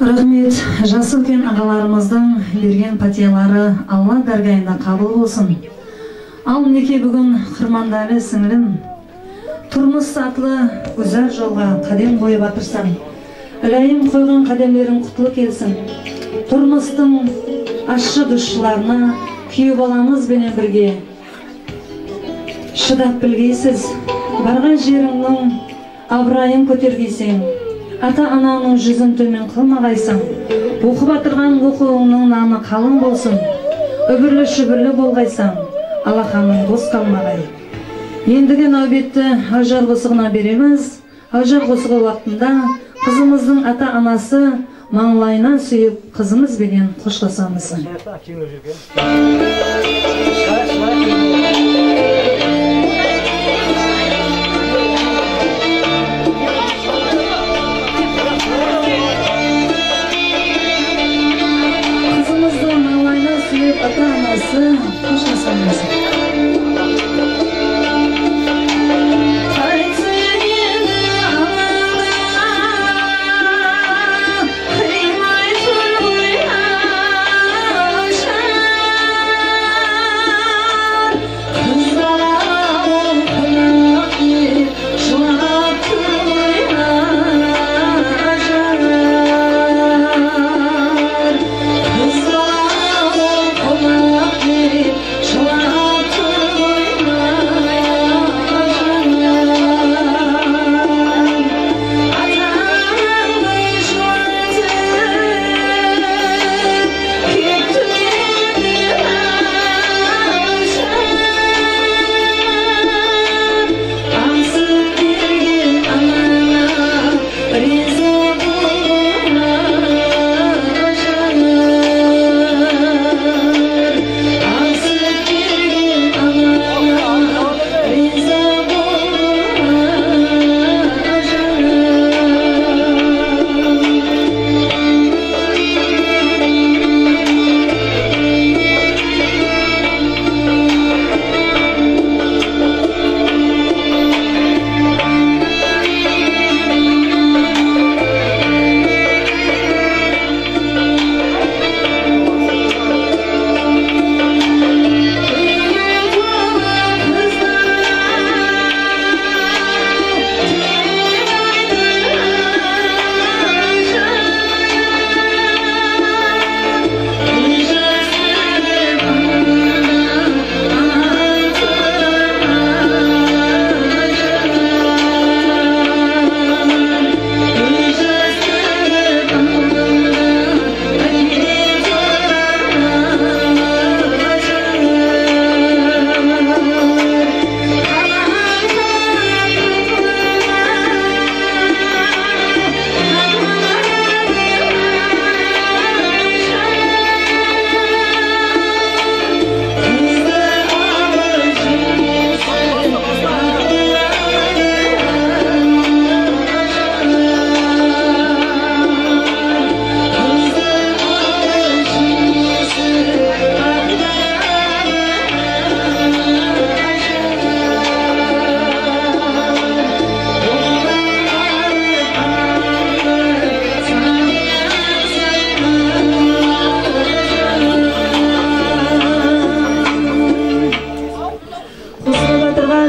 рахмет. Жасы үлкен ағаларымыздың берген пәтиялары алла дәргайында қабыл болсын. Ал мінекей бүгін қырмандары сіңілім тұрмыс атлы гүзәл жолға қадем қойып жатырсың ілайым қойған қадемдерің құтлы келсін. Тұрмыстың ащы дұшыларына күйеу баламызбенен бірге шыдап білгейсіз. Барған жеріңнің абырайын көтергейсің ата ананың жүзін төмен қылмағайсың оқып атырған оқуыңның наны қалың болсын үбірлі шүбірлі болғайсың алақаның бос қалмағай ендігі нәубетті ажар қосығына береміз ажар қосығы уақытында қызымыздың ата анасы маңлайынан сүйіп қызымызбенен қоштасамыз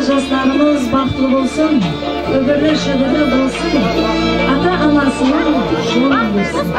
жастарымыз бақты болсын үгірі шығыры болсын. Ата анасының жолын болсын,